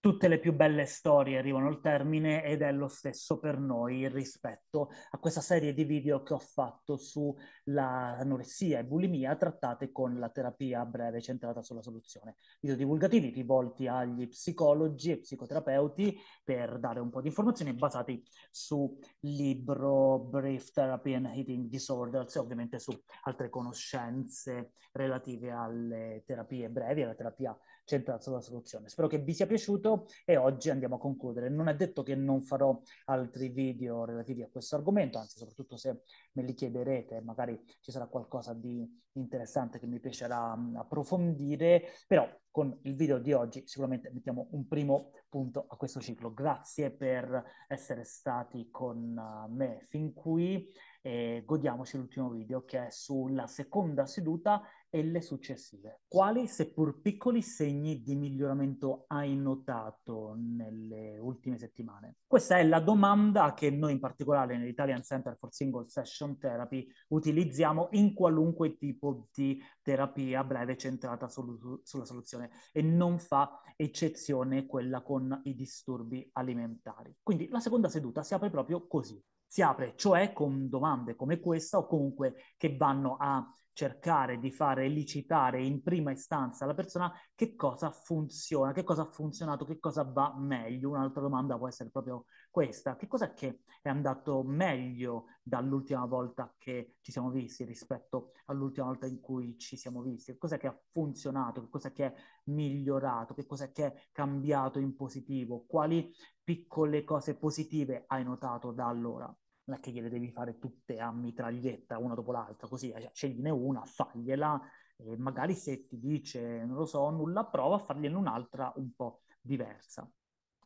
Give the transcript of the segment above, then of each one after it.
tutte le più belle storie arrivano al termine ed è lo stesso per noi rispetto a questa serie di video che ho fatto sull'anoressia e bulimia trattate con la terapia breve centrata sulla soluzione. Video divulgativi rivolti agli psicologi e psicoterapeuti per dare un po' di informazioni basati su libro Brief Therapy and Eating Disorders e ovviamente su altre conoscenze relative alle terapie brevi, alla terapia centrata sulla soluzione. Spero che vi sia piaciuto e oggi andiamo a concludere. Non è detto che non farò altri video relativi a questo argomento, anzi soprattutto se me li chiederete, magari ci sarà qualcosa di interessante che mi piacerà mm, approfondire, però con il video di oggi sicuramente mettiamo un primo punto a questo ciclo. Grazie per essere stati con uh, me fin qui e godiamoci l'ultimo video che è sulla seconda seduta e le successive. Quali, seppur piccoli, segni di miglioramento hai notato nelle ultime settimane? Questa è la domanda che noi in particolare nell'Italian Center for Single Session Therapy utilizziamo in qualunque tipo di terapia breve centrata sul, sulla soluzione e non fa eccezione quella con i disturbi alimentari. Quindi la seconda seduta si apre proprio così. Si apre cioè con domande come questa o comunque che vanno a cercare di fare elicitare in prima istanza alla persona che cosa funziona, che cosa ha funzionato, che cosa va meglio. Un'altra domanda può essere proprio questa. Che cosa che è andato meglio dall'ultima volta che ci siamo visti rispetto all'ultima volta in cui ci siamo visti? Che cosa che ha funzionato, che cosa che è migliorato, che cosa che è cambiato in positivo? Quali piccole cose positive hai notato da allora? Non è che gliele devi fare tutte a mitraglietta una dopo l'altra, così eh, scegliene una, fagliela, e magari se ti dice, non lo so, nulla, prova a fargliene un'altra un po' diversa.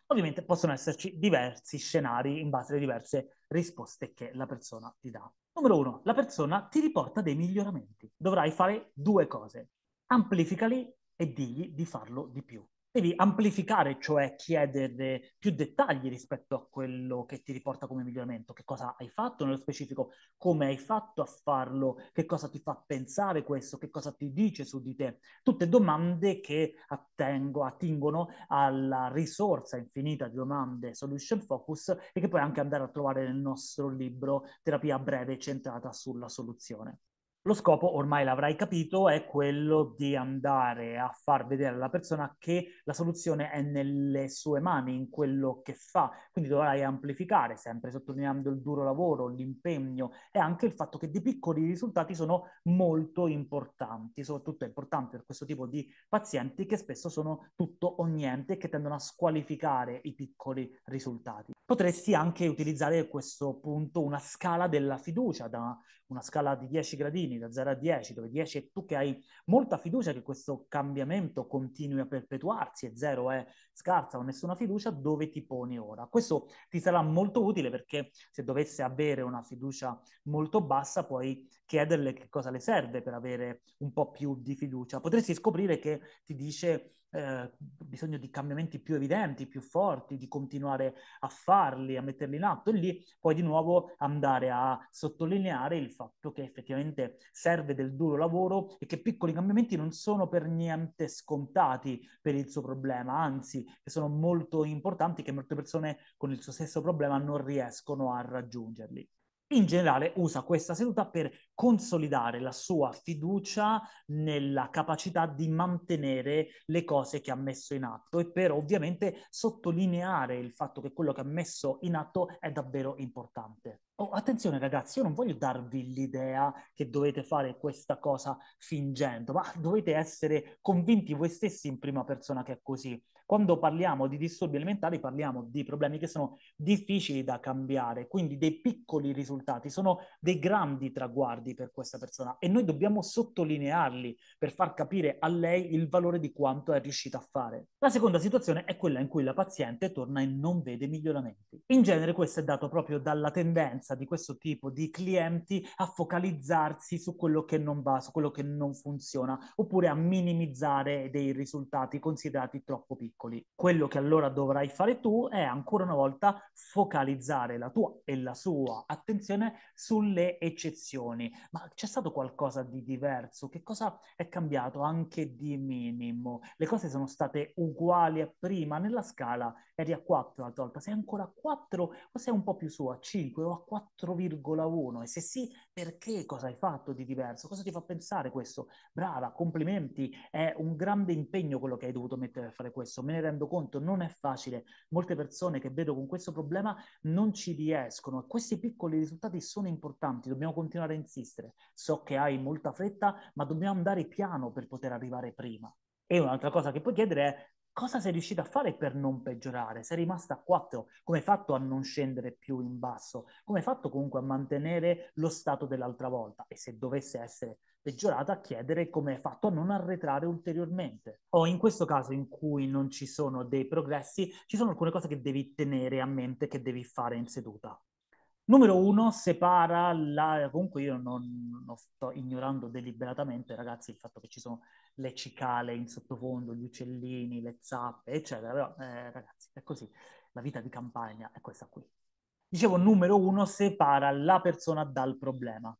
Ovviamente possono esserci diversi scenari in base alle diverse risposte che la persona ti dà. Numero uno, la persona ti riporta dei miglioramenti. Dovrai fare due cose. Amplificali e digli di farlo di più. Devi amplificare, cioè chiedere più dettagli rispetto a quello che ti riporta come miglioramento. Che cosa hai fatto nello specifico, come hai fatto a farlo, che cosa ti fa pensare questo, che cosa ti dice su di te. Tutte domande che attengo, attingono alla risorsa infinita di domande Solution Focus e che puoi anche andare a trovare nel nostro libro Terapia breve centrata sulla soluzione. Lo scopo, ormai l'avrai capito, è quello di andare a far vedere alla persona che la soluzione è nelle sue mani, in quello che fa. Quindi dovrai amplificare, sempre sottolineando il duro lavoro, l'impegno e anche il fatto che dei piccoli risultati sono molto importanti. Soprattutto è importante per questo tipo di pazienti che spesso sono tutto o niente e che tendono a squalificare i piccoli risultati. Potresti anche utilizzare a questo punto una scala della fiducia, da una scala di 10 gradini, da 0 a 10, dove 10 è tu che hai molta fiducia che questo cambiamento continui a perpetuarsi e 0 è scarsa o nessuna fiducia, dove ti poni ora? Questo ti sarà molto utile perché se dovesse avere una fiducia molto bassa, puoi chiederle che cosa le serve per avere un po' più di fiducia. Potresti scoprire che ti dice eh, bisogno di cambiamenti più evidenti, più forti, di continuare a farli, a metterli in atto e lì puoi di nuovo andare a sottolineare il fatto che effettivamente serve del duro lavoro e che piccoli cambiamenti non sono per niente scontati per il suo problema, anzi che sono molto importanti che molte persone con il suo stesso problema non riescono a raggiungerli in generale usa questa seduta per consolidare la sua fiducia nella capacità di mantenere le cose che ha messo in atto e per ovviamente sottolineare il fatto che quello che ha messo in atto è davvero importante. Oh, attenzione ragazzi, io non voglio darvi l'idea che dovete fare questa cosa fingendo, ma dovete essere convinti voi stessi in prima persona che è così. Quando parliamo di disturbi alimentari parliamo di problemi che sono difficili da cambiare, quindi dei piccoli risultati, sono dei grandi traguardi per questa persona e noi dobbiamo sottolinearli per far capire a lei il valore di quanto è riuscita a fare. La seconda situazione è quella in cui la paziente torna e non vede miglioramenti. In genere questo è dato proprio dalla tendenza di questo tipo di clienti a focalizzarsi su quello che non va, su quello che non funziona, oppure a minimizzare dei risultati considerati troppo piccoli piccoli. Quello che allora dovrai fare tu è ancora una volta focalizzare la tua e la sua attenzione sulle eccezioni. Ma c'è stato qualcosa di diverso? Che cosa è cambiato anche di minimo? Le cose sono state uguali a prima? Nella scala eri a 4 l'altra volta, sei ancora a 4 o sei un po' più su a 5 o a 4,1? E se sì, perché cosa hai fatto di diverso? Cosa ti fa pensare questo? Brava, complimenti, è un grande impegno quello che hai dovuto mettere a fare questo, me ne rendo conto, non è facile. Molte persone che vedo con questo problema non ci riescono e questi piccoli risultati sono importanti, dobbiamo continuare a insistere. So che hai molta fretta, ma dobbiamo andare piano per poter arrivare prima. E un'altra cosa che puoi chiedere è cosa sei riuscita a fare per non peggiorare? Sei rimasta a 4, come hai fatto a non scendere più in basso? Come hai fatto comunque a mantenere lo stato dell'altra volta? E se dovesse essere peggiorata, chiedere come hai fatto a non arretrare ulteriormente. O in questo caso in cui non ci sono dei progressi, ci sono alcune cose che devi tenere a mente, che devi fare in seduta. Numero uno, separa la... Comunque io non, non, sto ignorando deliberatamente, ragazzi, il fatto che ci sono le cicale in sottofondo, gli uccellini, le zappe, eccetera. Però, eh, ragazzi, è così. La vita di campagna è questa qui. Dicevo, numero uno, separa la persona dal problema.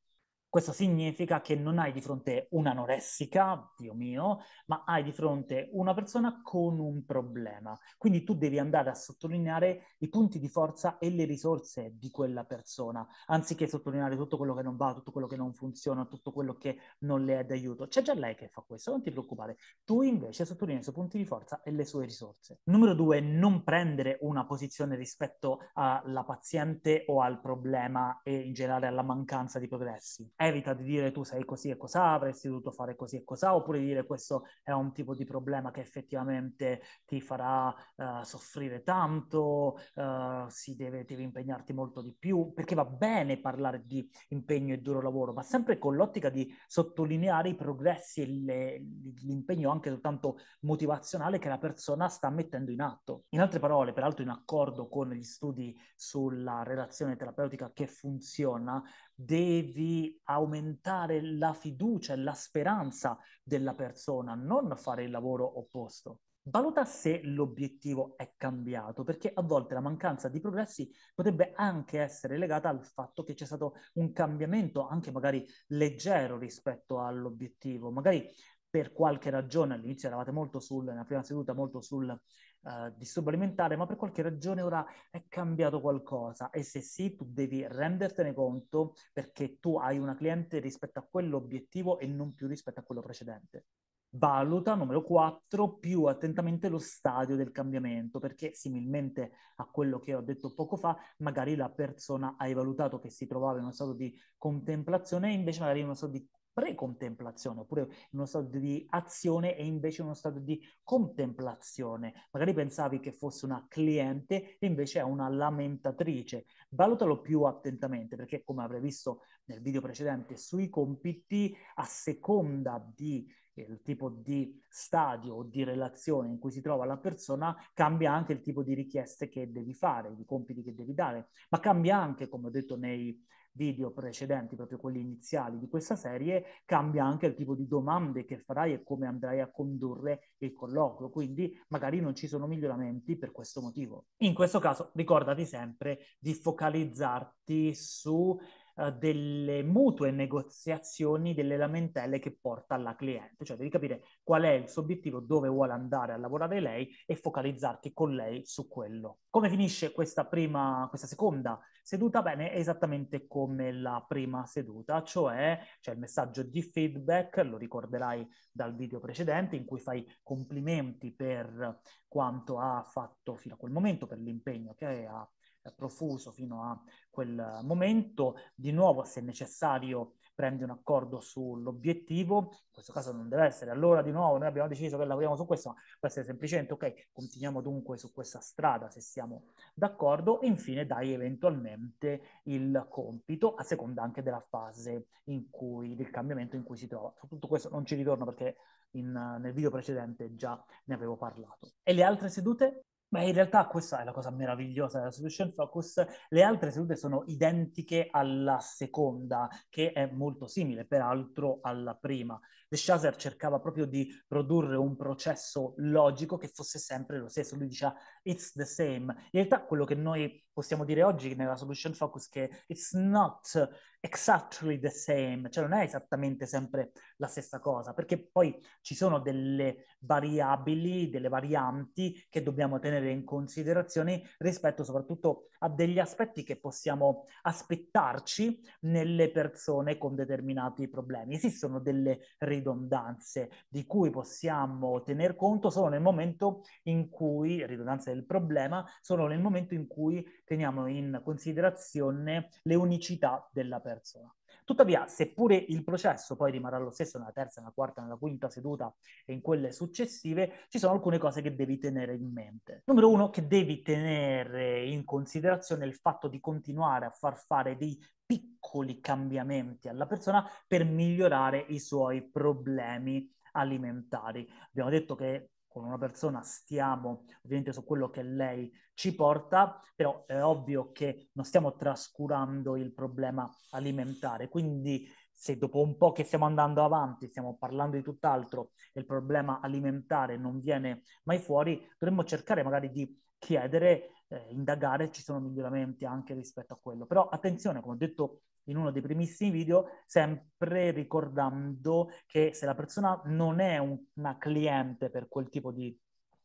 Questo significa che non hai di fronte un'anoressica, Dio mio, ma hai di fronte una persona con un problema. Quindi tu devi andare a sottolineare i punti di forza e le risorse di quella persona, anziché sottolineare tutto quello che non va, tutto quello che non funziona, tutto quello che non le è d'aiuto. C'è già lei che fa questo, non ti preoccupare. Tu invece sottolinei i suoi punti di forza e le sue risorse. Numero due, non prendere una posizione rispetto alla paziente o al problema e in generale alla mancanza di progressi evita di dire tu sei così e cos'ha, avresti dovuto fare così e cos'ha, oppure dire questo è un tipo di problema che effettivamente ti farà uh, soffrire tanto, uh, deve, devi impegnarti molto di più, perché va bene parlare di impegno e duro lavoro, ma sempre con l'ottica di sottolineare i progressi e le, l'impegno anche soltanto motivazionale che la persona sta mettendo in atto. In altre parole, peraltro in accordo con gli studi sulla relazione terapeutica che funziona, devi aumentare la fiducia e la speranza della persona, non fare il lavoro opposto. Valuta se l'obiettivo è cambiato, perché a volte la mancanza di progressi potrebbe anche essere legata al fatto che c'è stato un cambiamento, anche magari leggero rispetto all'obiettivo. Magari per qualche ragione, all'inizio eravate molto sul, nella prima seduta, molto sul uh, disturbo alimentare, ma per qualche ragione ora è cambiato qualcosa e se sì, tu devi rendertene conto perché tu hai una cliente rispetto a quell'obiettivo e non più rispetto a quello precedente. Valuta, numero 4, più attentamente lo stadio del cambiamento, perché similmente a quello che ho detto poco fa, magari la persona hai valutato che si trovava in uno stato di contemplazione e invece magari in uno stato di pre-contemplazione, oppure in uno stato di azione e invece in uno stato di contemplazione. Magari pensavi che fosse una cliente e invece è una lamentatrice. Valutalo più attentamente perché, come avrei visto nel video precedente sui compiti, a seconda di il tipo di stadio o di relazione in cui si trova la persona, cambia anche il tipo di richieste che devi fare, i compiti che devi dare, ma cambia anche, come ho detto nei video precedenti, proprio quelli iniziali di questa serie, cambia anche il tipo di domande che farai e come andrai a condurre il colloquio, quindi magari non ci sono miglioramenti per questo motivo. In questo caso ricordati sempre di focalizzarti su uh, delle mutue negoziazioni delle lamentele che porta alla cliente, cioè devi capire qual è il suo obiettivo, dove vuole andare a lavorare lei e focalizzarti con lei su quello. Come finisce questa prima, questa seconda seduta? Bene, esattamente come la prima seduta, cioè c'è il messaggio di feedback, lo ricorderai dal video precedente, in cui fai complimenti per quanto ha fatto fino a quel momento, per l'impegno che ha profuso fino a quel momento. Di nuovo, se necessario, prendi un accordo sull'obiettivo, in questo caso non deve essere, allora di nuovo noi abbiamo deciso che lavoriamo su questo, ma può essere semplicemente ok, continuiamo dunque su questa strada se siamo d'accordo e infine dai eventualmente il compito a seconda anche della fase in cui, del cambiamento in cui si trova. Su tutto questo non ci ritorno perché in, nel video precedente già ne avevo parlato. E le altre sedute? Beh, in realtà questa è la cosa meravigliosa della Solution Focus. Le altre sedute sono identiche alla seconda, che è molto simile peraltro alla prima. De Chaser cercava proprio di produrre un processo logico che fosse sempre lo stesso. Lui diceva it's the same. In realtà quello che noi possiamo dire oggi nella solution focus che it's not exactly the same, cioè non è esattamente sempre la stessa cosa, perché poi ci sono delle variabili, delle varianti che dobbiamo tenere in considerazione rispetto soprattutto a degli aspetti che possiamo aspettarci nelle persone con determinati problemi. Esistono delle ridondanze di cui possiamo tener conto solo nel momento in cui, ridondanze del problema, solo nel momento in cui teniamo in considerazione le unicità della persona. Tuttavia, seppure il processo poi rimarrà lo stesso nella terza, nella quarta, nella quinta seduta e in quelle successive, ci sono alcune cose che devi tenere in mente. Numero uno, che devi tenere in considerazione il fatto di continuare a far fare dei piccoli cambiamenti alla persona per migliorare i suoi problemi alimentari. Abbiamo detto che con una persona stiamo ovviamente su quello che lei ci porta, però è ovvio che non stiamo trascurando il problema alimentare, quindi se dopo un po' che stiamo andando avanti, stiamo parlando di tutt'altro e il problema alimentare non viene mai fuori, dovremmo cercare magari di chiedere, eh, indagare, ci sono miglioramenti anche rispetto a quello. Però attenzione, come ho detto in uno dei primissimi video, sempre ricordando che se la persona non è un, una cliente per quel tipo di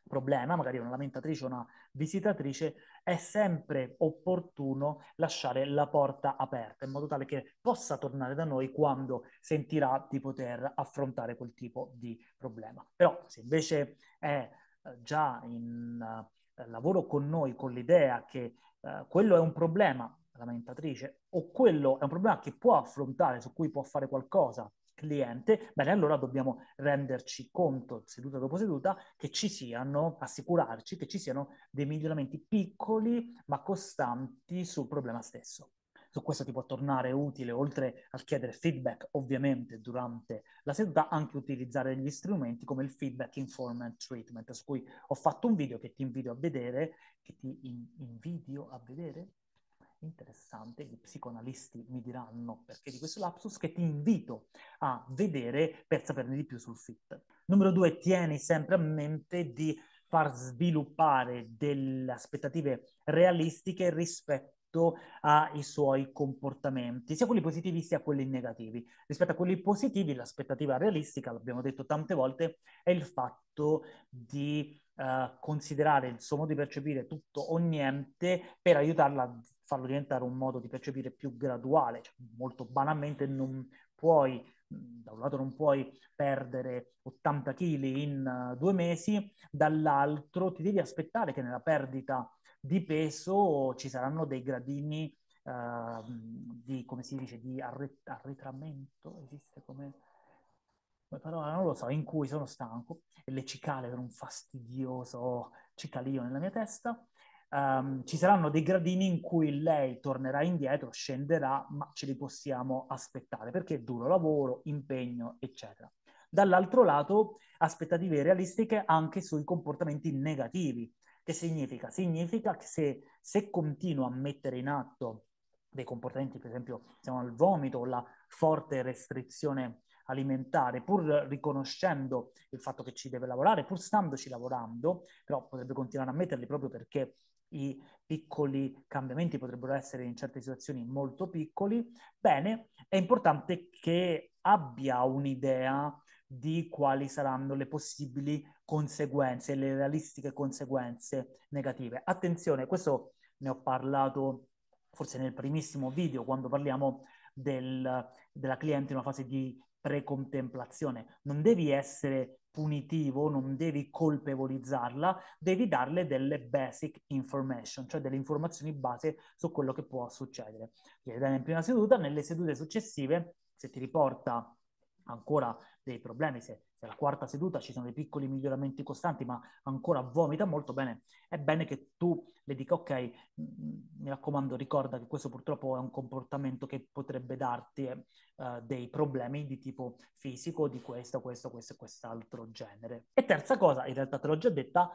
problema, magari una lamentatrice o una visitatrice, è sempre opportuno lasciare la porta aperta in modo tale che possa tornare da noi quando sentirà di poter affrontare quel tipo di problema. Però se invece è eh, già in uh, lavoro con noi con l'idea che uh, quello è un problema, lamentatrice, o quello è un problema che può affrontare, su cui può fare qualcosa cliente, bene, allora dobbiamo renderci conto, seduta dopo seduta, che ci siano, assicurarci che ci siano dei miglioramenti piccoli ma costanti sul problema stesso. Su questo ti può tornare utile, oltre a chiedere feedback, ovviamente, durante la seduta, anche utilizzare degli strumenti come il Feedback Informant Treatment, su cui ho fatto un video che ti invito a vedere, che ti invidio a vedere, interessante, gli psicoanalisti mi diranno perché di questo lapsus, che ti invito a vedere per saperne di più sul fit. Numero due, tieni sempre a mente di far sviluppare delle aspettative realistiche rispetto ai suoi comportamenti, sia quelli positivi sia quelli negativi. Rispetto a quelli positivi, l'aspettativa realistica, l'abbiamo detto tante volte, è il fatto di uh, considerare il suo modo di percepire tutto o niente per aiutarla a farlo diventare un modo di percepire più graduale, cioè, molto banalmente non puoi, da un lato non puoi perdere 80 kg in uh, due mesi, dall'altro ti devi aspettare che nella perdita di peso ci saranno dei gradini uh, di, come si dice, di arret- arretramento, esiste come come parola, non lo so, in cui sono stanco e le cicale sono un fastidioso cicalio nella mia testa um, ci saranno dei gradini in cui lei tornerà indietro, scenderà, ma ce li possiamo aspettare perché duro lavoro, impegno, eccetera. Dall'altro lato, aspettative realistiche anche sui comportamenti negativi. Che significa? Significa che se, se continuo a mettere in atto dei comportamenti, per esempio, siamo al vomito la forte restrizione alimentare, pur riconoscendo il fatto che ci deve lavorare, pur standoci lavorando, però potrebbe continuare a metterli proprio perché i piccoli cambiamenti potrebbero essere in certe situazioni molto piccoli, bene, è importante che abbia un'idea di quali saranno le possibili conseguenze, le realistiche conseguenze negative. Attenzione, questo ne ho parlato forse nel primissimo video, quando parliamo del, della cliente in una fase di precontemplazione. Non devi essere punitivo, non devi colpevolizzarla, devi darle delle basic information, cioè delle informazioni base su quello che può succedere. Gliele dai in prima seduta, nelle sedute successive, se ti riporta ancora dei problemi, se, se la quarta seduta ci sono dei piccoli miglioramenti costanti, ma ancora vomita molto bene, è bene che tu le dica ok, mi raccomando ricorda che questo purtroppo è un comportamento che potrebbe darti eh, dei problemi di tipo fisico, di questo, questo, questo e quest'altro genere. E terza cosa, in realtà te l'ho già detta,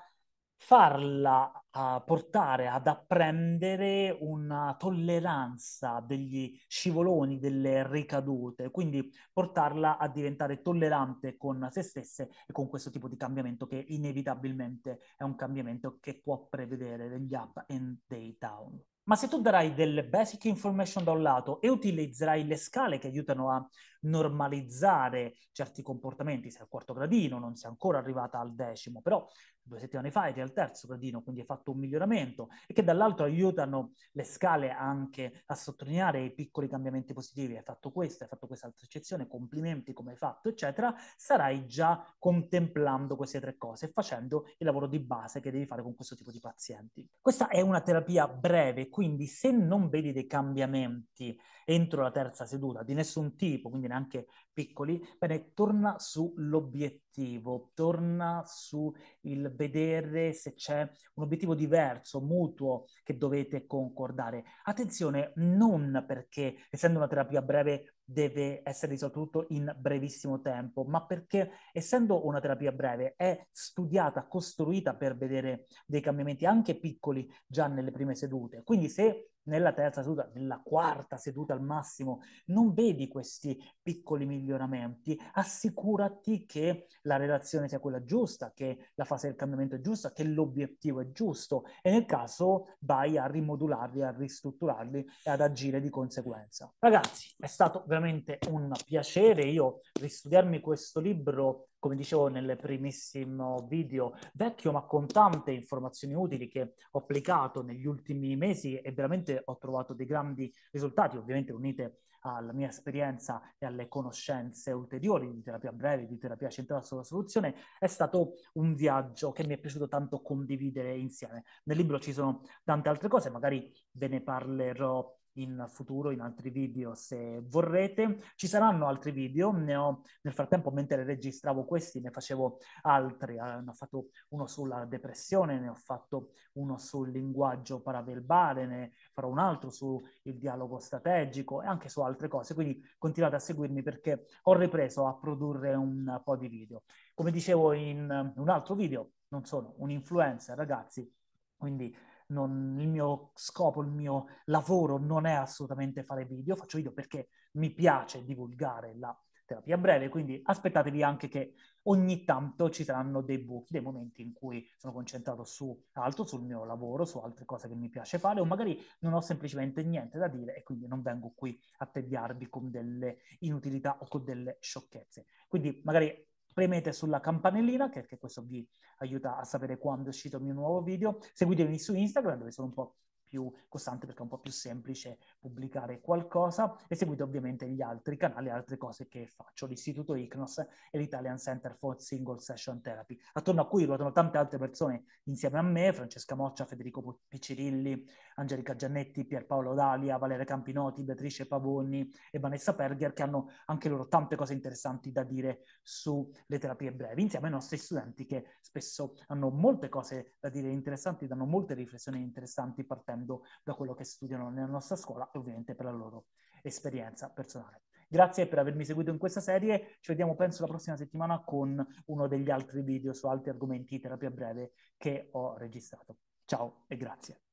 farla a portare ad apprendere una tolleranza degli scivoloni, delle ricadute, quindi portarla a diventare tollerante con se stesse e con questo tipo di cambiamento che inevitabilmente è un cambiamento che può prevedere degli up and day down. Ma se tu darai delle basic information da un lato e utilizzerai le scale che aiutano a normalizzare certi comportamenti, sei al quarto gradino, non sei ancora arrivata al decimo, però due settimane fa eri al terzo gradino, quindi hai fatto un miglioramento e che dall'altro aiutano le scale anche a sottolineare i piccoli cambiamenti positivi, hai fatto questo, hai fatto questa altra eccezione, complimenti come hai fatto, eccetera, starai già contemplando queste tre cose, facendo il lavoro di base che devi fare con questo tipo di pazienti. Questa è una terapia breve, quindi se non vedi dei cambiamenti entro la terza seduta di nessun tipo, quindi neanche piccoli, bene, torna sull'obiettivo, torna su il vedere se c'è un obiettivo diverso, mutuo, che dovete concordare. Attenzione, non perché essendo una terapia breve deve essere risolto tutto in brevissimo tempo, ma perché essendo una terapia breve è studiata, costruita per vedere dei cambiamenti anche piccoli già nelle prime sedute. Quindi se nella terza seduta, nella quarta seduta al massimo, non vedi questi piccoli miglioramenti, assicurati che la relazione sia quella giusta, che la fase del cambiamento è giusta, che l'obiettivo è giusto e nel caso vai a rimodularli, a ristrutturarli e ad agire di conseguenza. Ragazzi, è stato veramente un piacere io ristudiarmi questo libro come dicevo nel primissimo video, vecchio ma con tante informazioni utili che ho applicato negli ultimi mesi e veramente ho trovato dei grandi risultati, ovviamente unite alla mia esperienza e alle conoscenze ulteriori di terapia breve, di terapia centrata sulla soluzione, è stato un viaggio che mi è piaciuto tanto condividere insieme. Nel libro ci sono tante altre cose, magari ve ne parlerò in futuro in altri video se vorrete. Ci saranno altri video, ne ho nel frattempo mentre registravo questi ne facevo altri, eh, ne ho fatto uno sulla depressione, ne ho fatto uno sul linguaggio paraverbale, ne farò un altro sul dialogo strategico e anche su altre cose, quindi continuate a seguirmi perché ho ripreso a produrre un po' di video. Come dicevo in un altro video, non sono un influencer ragazzi, quindi non, il mio scopo, il mio lavoro non è assolutamente fare video, faccio video perché mi piace divulgare la terapia breve, quindi aspettatevi anche che ogni tanto ci saranno dei buchi, dei momenti in cui sono concentrato su altro, sul mio lavoro, su altre cose che mi piace fare, o magari non ho semplicemente niente da dire e quindi non vengo qui a tediarvi con delle inutilità o con delle sciocchezze. Quindi magari premete sulla campanellina, perché questo vi aiuta a sapere quando è uscito il mio nuovo video. Seguitemi su Instagram, dove sono un po' più costante perché è un po' più semplice pubblicare qualcosa e seguite ovviamente gli altri canali, altre cose che faccio, l'Istituto ICNOS e l'Italian Center for Single Session Therapy, attorno a cui ruotano tante altre persone insieme a me, Francesca Moccia, Federico Piccirilli, Angelica Giannetti, Pierpaolo Dalia, Valeria Campinoti, Beatrice Pavoni e Vanessa Perger, che hanno anche loro tante cose interessanti da dire sulle terapie brevi, insieme ai nostri studenti che spesso hanno molte cose da dire interessanti, danno molte riflessioni interessanti partendo partendo da quello che studiano nella nostra scuola e ovviamente per la loro esperienza personale. Grazie per avermi seguito in questa serie, ci vediamo penso la prossima settimana con uno degli altri video su altri argomenti di terapia breve che ho registrato. Ciao e grazie.